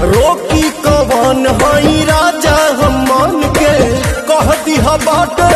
रोकी कवन हई राजा हम मन के? कह दिहा बाटे